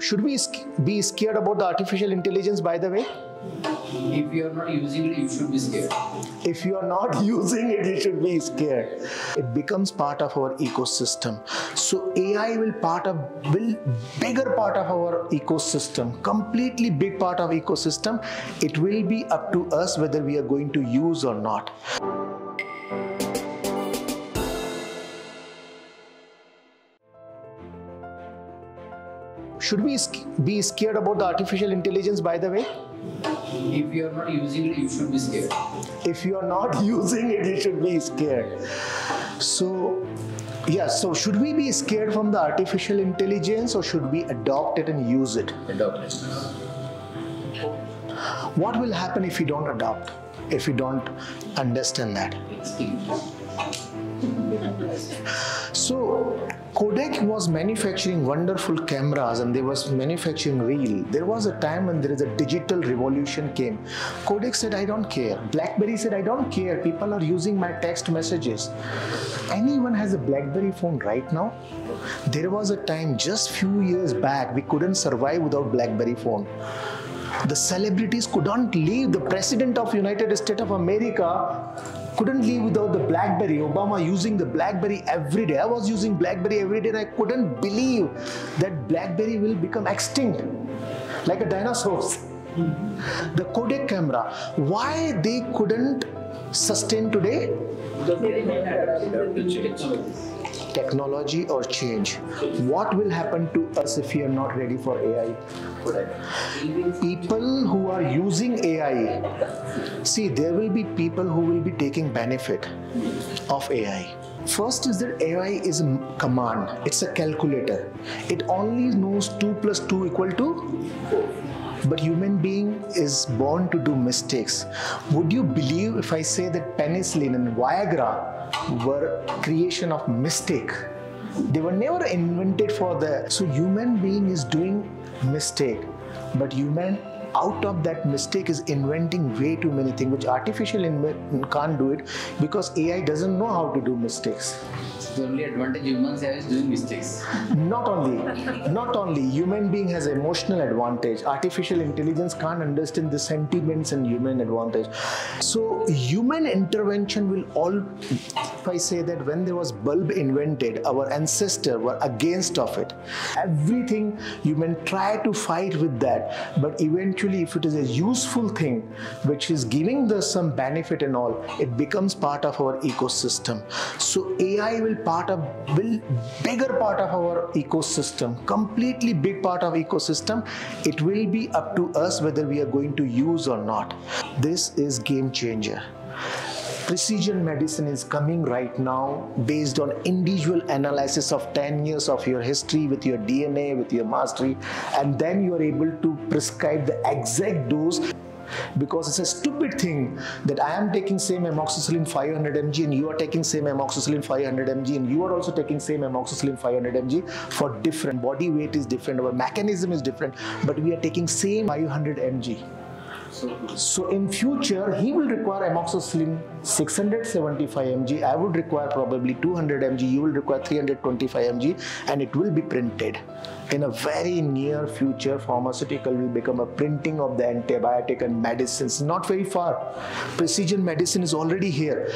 Should we be scared about the artificial intelligence, by the way? If you are not using it, you should be scared. If you are not using it, you should be scared. It becomes part of our ecosystem. So AI will part of will bigger part of our ecosystem, completely big part of ecosystem. It will be up to us whether we are going to use or not. Should we be scared about the artificial intelligence, by the way? If you are not using it, you should be scared. if you are not using it, you should be scared. So, yeah, so should we be scared from the artificial intelligence or should we adopt it and use it? Adopt it. What will happen if we don't adopt, if we don't understand that? So, Kodak was manufacturing wonderful cameras and they was manufacturing reel. There was a time when there is a digital revolution came. Kodak said, I don't care. Blackberry said, I don't care. People are using my text messages. Anyone has a Blackberry phone right now? There was a time just few years back we couldn't survive without Blackberry phone the celebrities couldn't leave. The president of united states of america couldn't leave without the blackberry. Obama using the blackberry every day. I was using blackberry every day and i couldn't believe that blackberry will become extinct like a dinosaurs the kodak camera. Why they couldn't sustain today? Technology or change? What will happen to us if we are not ready for ai people who are using ai see there will be people who will be taking benefit of ai First is that AI is a command, it's a calculator. It only knows 2 plus 2 equal to 4. but human being is born to do mistakes. Would you believe if i say that penicillin and viagra were creation of mistake? They were never invented for the so human being is doing mistake. But human out of that mistake is inventing way too many things which artificial can't do it because ai doesn't know how to do mistakes. The only advantage humans have is doing mistakes. not only not only human being has emotional advantage. Artificial intelligence can't understand the sentiments and human advantage. So human intervention will all if i say that when there was bulb invented our ancestor were against of it. Everything human try to fight with that but eventually if it is a useful thing which is giving the some benefit and all it becomes part of our ecosystem. So ai will part of will bigger part of our ecosystem completely big part of ecosystem. It will be up to us whether we are going to use or not. This is game changer precision medicine is coming right now based on individual analysis of 10 years of your history with your dna with your mastery and then you are able to prescribe the exact dose because it's a stupid thing that I am taking same amoxicillin 500 mg and you are taking same amoxicillin 500 mg and you are also taking same amoxicillin 500 mg for different. Body weight is different. Our mechanism is different but we are taking same 500 mg so in future, he will require amoxicillin 675 mg. I would require probably 200 mg. You will require 325 mg, and it will be printed. In a very near future, pharmaceutical will become a printing of the antibiotic and medicines. Not very far. Precision medicine is already here.